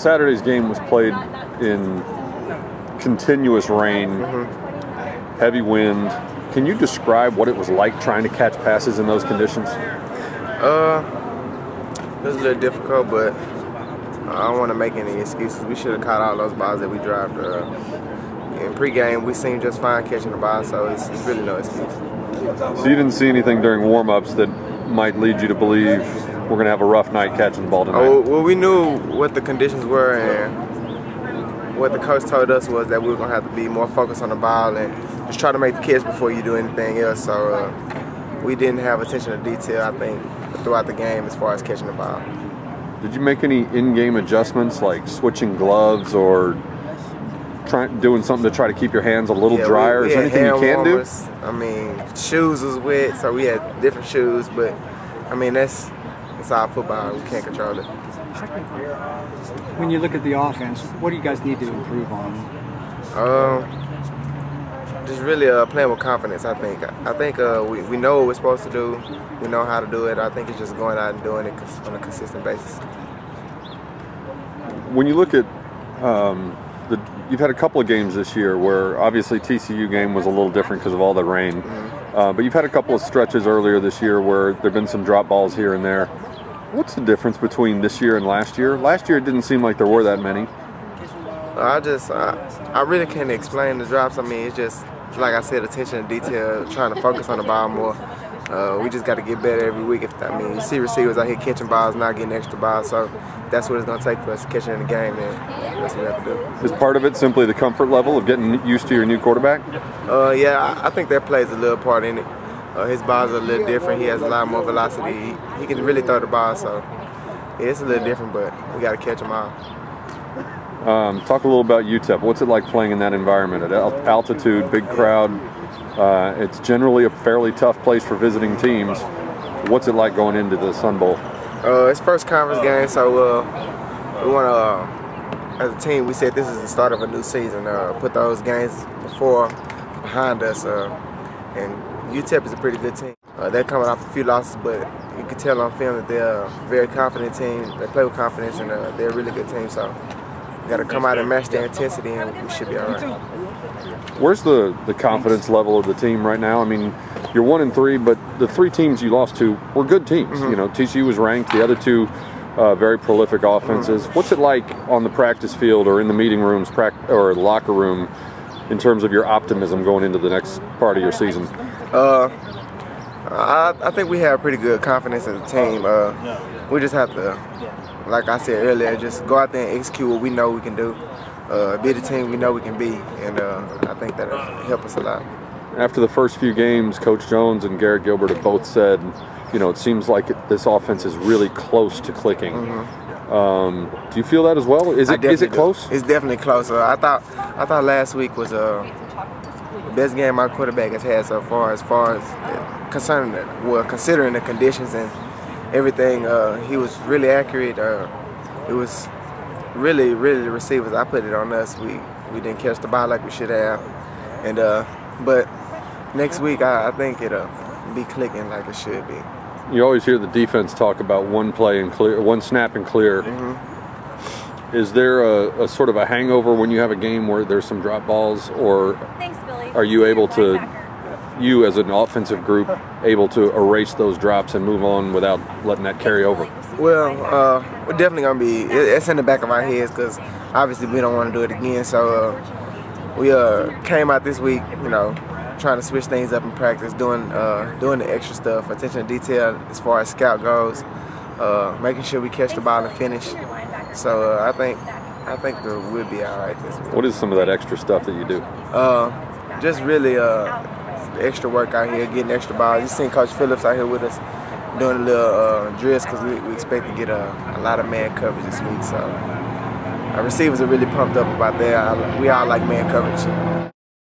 Saturday's game was played in continuous rain, Mm-hmm. heavy wind. Can you describe what it was like trying to catch passes in those conditions? Uh, it was a little difficult, but I don't want to make any excuses. We should have caught all those balls that we dropped. Uh, in pregame, we seemed just fine catching the ball, so it's, it's really no excuse. So you didn't see anything during warm-ups that might lead you to believe we're going to have a rough night catching the ball tonight. Oh, well, we knew what the conditions were, and what the coach told us was that we were going to have to be more focused on the ball and just try to make the catch before you do anything else. So uh, we didn't have attention to detail, I think, throughout the game as far as catching the ball. Did you make any in-game adjustments like switching gloves or trying doing something to try to keep your hands a little Yeah, drier? we Is there anything you can do? I mean, shoes was wet, so we had different shoes, but I mean, that's it's our football. We can't control it. When you look at the offense, what do you guys need to improve on? Um, just really uh, playing with confidence. I think. I think uh, we, we know what we're supposed to do. We know how to do it. I think it's just going out and doing it on a consistent basis. when you look at um, the, you've had a couple of games this year where obviously TCU game was a little different because of all the rain, uh, but you've had a couple of stretches earlier this year where there've been some drop balls here and there. What's the difference between this year and last year? Last year it didn't seem like there were that many. I just, I, I really can't explain the drops. I mean, it's just, like I said, attention to detail, trying to focus on the ball more. Uh, we just got to get better every week. If I mean, you see receivers out here catching balls, not getting extra balls, so that's what it's going to take for us to catch it in the game, and that's what we have to do. Is part of it simply the comfort level of getting used to your new quarterback? Uh, yeah, I, I think that plays a little part in it. Uh, his balls are a little different. He has a lot more velocity. He, he can really throw the ball, so yeah, it's a little different, but we got to catch him all. Um, talk a little about UTEP. What's it like playing in that environment at al- altitude, big crowd? Uh, it's generally a fairly tough place for visiting teams. What's it like going into the Sun Bowl? Uh, it's first conference game, so uh, we want to, uh, as a team, we said this is the start of a new season. Uh, put those games before behind us, uh, and UTEP is a pretty good team. Uh, they're coming off a few losses, but you can tell on film that they're a very confident team. They play with confidence, and uh, they're a really good team. So got to come out and match their intensity, and we should be all right. Where's the, the confidence level of the team right now? I mean, you're one and three, but the three teams you lost to were good teams. You know, TCU was ranked. The other two, uh, very prolific offenses. What's it like on the practice field or in the meeting rooms, or the locker room, in terms of your optimism going into the next part of your season? Uh, I, I think we have pretty good confidence as a team. Uh, we just have to, like I said earlier, just go out there and execute what we know we can do. Uh, be the team we know we can be, and uh, I think that'll help us a lot. After the first few games, Coach Jones and Garrett Gilbert have both said, you know, it seems like this offense is really close to clicking. Um, do you feel that as well? Is it is it do. close? It's definitely close. Uh, I thought I thought last week was uh, the best game my quarterback has had so far, as far as uh, concerning the, well, considering the conditions and everything. Uh, he was really accurate. Uh, it was really, really the receivers. I put it on us. We we didn't catch the ball like we should have, and uh, but next week I, I think it'll be clicking like it should be. You always hear the defense talk about one play and clear, one snap and clear. Mm-hmm. Is there a, a sort of a hangover when you have a game where there's some drop balls, or Thanks, Billy. are you able to, you as an offensive group, able to erase those drops and move on without letting that carry over? Well, uh, we're definitely gonna be. It's in the back of our heads because obviously we don't want to do it again. So uh, we uh, came out this week, you know, trying to switch things up in practice, doing uh, doing the extra stuff, attention to detail as far as scout goes, uh, making sure we catch the ball and finish. So uh, I think I think we'll be all right this week. What is some of that extra stuff that you do? Uh, just really uh, the extra work out here, getting extra balls. You seen Coach Phillips out here with us doing a little uh, drills because we, we expect to get a, a lot of man coverage this week. So our receivers are really pumped up about that. We all like man coverage.